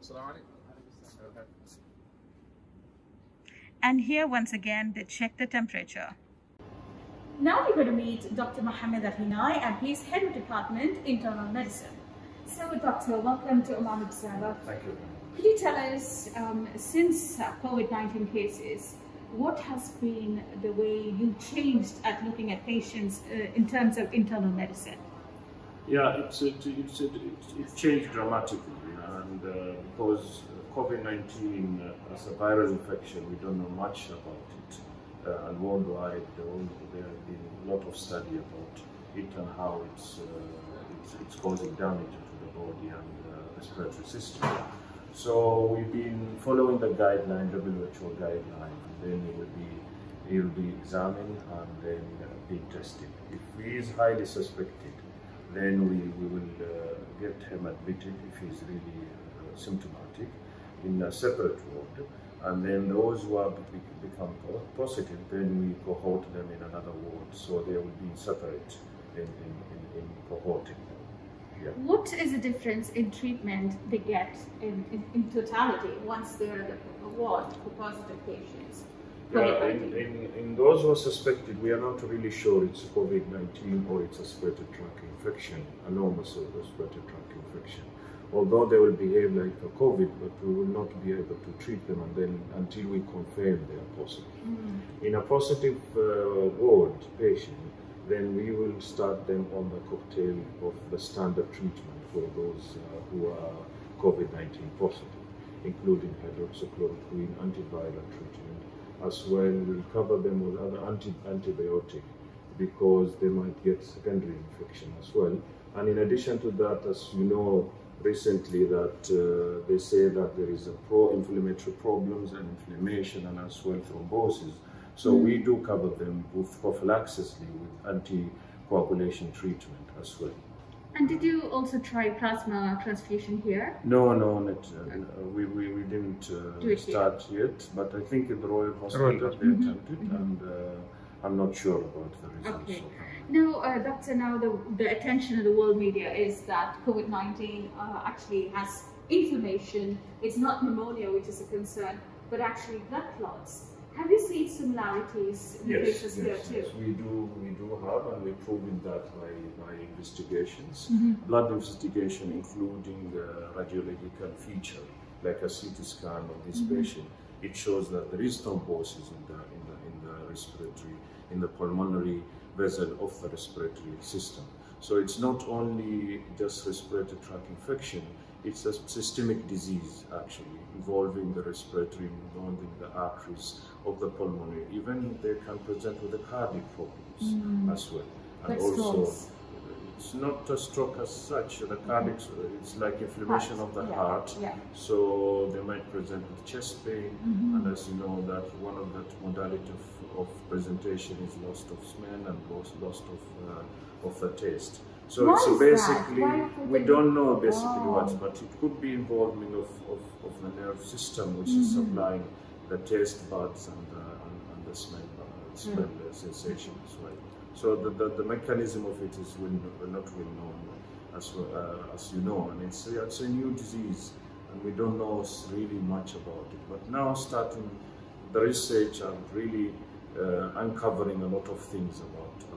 Assalamu alaikum. Okay. And here, once again, they check the temperature. Now we're going to meet Dr. Mohammed al Hinai, and he's head of department internal medicine. So, doctor, welcome to Oman Observer. Thank you. Could you tell us, um, since uh, COVID-19 cases, what has been the way you changed at looking at patients uh, in terms of internal medicine? Yeah, it's, it, it's, it, it changed dramatically, and because COVID-19 uh, as a viral infection, we don't know much about it. Uh, and worldwide, there, have been a lot of study about it and how it's, uh, it's, it's, causing damage to the body and uh, respiratory system. So we've been following the guideline, WHO guideline, and then it will be he will be examined and then uh, being tested. If he is highly suspected, then we, we will uh, get him admitted if he's really symptomatic in a separate ward. And then those who have become positive, then we cohort them in another ward. So they will be separate in, in, in, in cohorting them. Yeah. What is the difference in treatment they get in, in, in totality once they're the ward for positive patients? Yeah, in, in, in, those who are suspected, we are not really sure it's COVID-19 or it's a respiratory tract infection, a normal respiratory tract infection. Although they will behave like a COVID, but we will not be able to treat them and then until we confirm they are positive. Mm. In a positive uh, ward patient, then we will start them on the cocktail of the standard treatment for those uh, who are COVID-19 positive, including hydroxychloroquine, antiviral treatment, as well. We'll cover them with other anti antibiotic because they might get secondary infection as well. And in addition to that, as you know, recently that uh, they say that there is a pro-inflammatory problems and inflammation and as well thrombosis. So mm. we do cover them with prophylaxis with anticoagulation treatment as well. And did you also try plasma transfusion here? No, no, not, uh, we, we, we didn't uh, start here. yet, but I think in the Royal Hospital Royal. they mm -hmm. attempted, mm -hmm. and uh, I'm not sure about the results. Okay. Now, uh, Doctor, now the, the attention of the world media is that COVID-19 uh, actually has inflammation. It's not pneumonia, which is a concern, but actually blood clots. Have you seen similarities in yes, the cases yes, here too? Yes, we do. We do have, and we've proven that by, by investigations, mm -hmm. blood investigation, including uh, radiological feature like a CT scan of this mm -hmm. patient. It shows that there is thrombosis in the in the in the respiratory in the pulmonary vessel of the respiratory system. So it's not only just respiratory tract infection it's a systemic disease actually involving the respiratory, involving the arteries of the pulmonary. Even they can present with the cardiac problems mm. as well. And also, strokes. It's not a stroke as such. The cardiac, it's like inflammation heart. of the yeah. heart. Yeah. So they might present with chest pain, mm -hmm. and as you know, that one of that modality of, of presentation is loss of smell and loss, loss of uh, of the taste. So it's basically, we don't know basically oh. what, but it could be involvement of, of, of the nerve system which mm -hmm. is Mm-hmm. supplying the taste buds and, uh, and, and, the smell, uh, smell Mm. sensation as well. So the, the, the mechanism of it is well, not well known as, uh, as you know, and it's, it's a new disease and we don't know really much about it. But now starting the research and really uh, uncovering a lot of things about